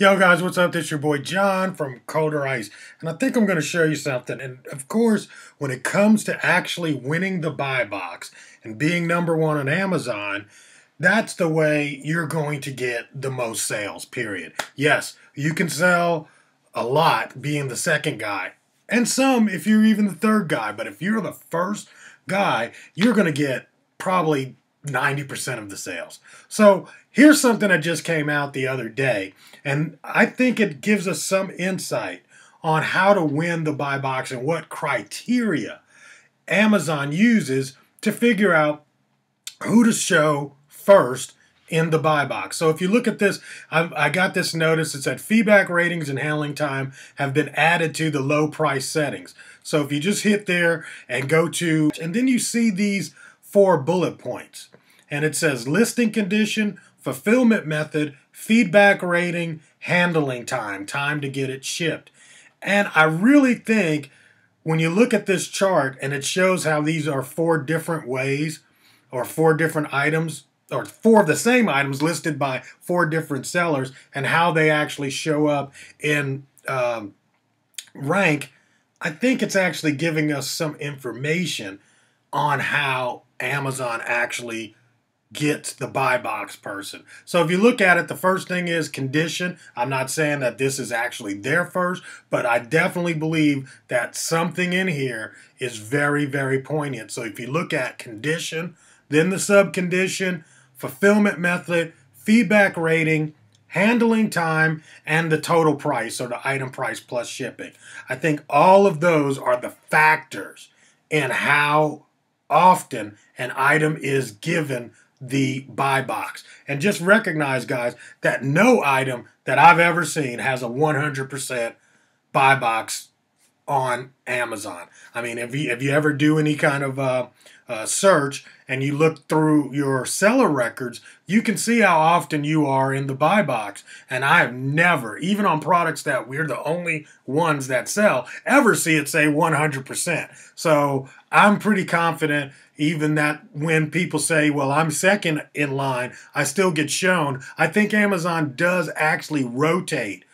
Yo guys, what's up? This your boy John from ColderICE, and I think I'm going to show you something. And of course, when it comes to actually winning the buy box and being number one on Amazon, that's the way you're going to get the most sales, period. Yes, you can sell a lot being the second guy, and some if you're even the third guy, but if you're the first guy, you're going to get probably 90% of the sales. So here's something that just came out the other day, and I think it gives us some insight on how to win the buy box and what criteria Amazon uses to figure out who to show first in the buy box. So if you look at this, I, I, got this notice. It said feedback ratings and handling time have been added to the low price settings. So if you just hit there and go to, and then you see these four bullet points. And it says listing condition, fulfillment method, feedback rating, handling time, time to get it shipped. And I really think when you look at this chart and it shows how these are four different ways or four different items or four of the same items listed by four different sellers and how they actually show up in um, rank, I think it's actually giving us some information on how Amazon actually gets the buy box person. So if you look at it, the first thing is condition. I'm not saying that this is actually there first, but I definitely believe that something in here is very, very poignant. So if you look at condition, then the sub condition, fulfillment method, feedback rating, handling time, and the total price, or the item price plus shipping. I think all of those are the factors in how often an item is given the buy box. And just recognize, guys, that no item that I've ever seen has a 100% buy box on Amazon. I mean, if you if you ever do any kind of uh, uh, search and you look through your seller records, you can see how often you are in the buy box. And I have never, even on products that we're the only ones that sell, ever see it say 100%. So I'm pretty confident even that when people say, well, I'm second in line, I still get shown. I think Amazon does actually rotate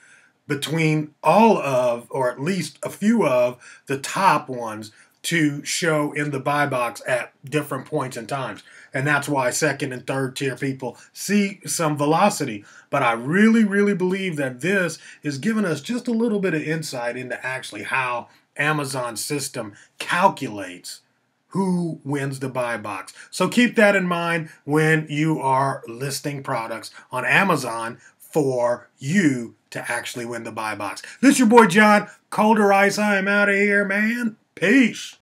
between all of, or at least a few of, the top ones to show in the buy box at different points in times. And that's why second and third tier people see some velocity. But I really, really believe that this is giving us just a little bit of insight into actually how Amazon system calculates who wins the buy box. So keep that in mind when you are listing products on Amazon for you to actually win the buy box. This is your boy John, ColderICE. I am out of here, man. Peace.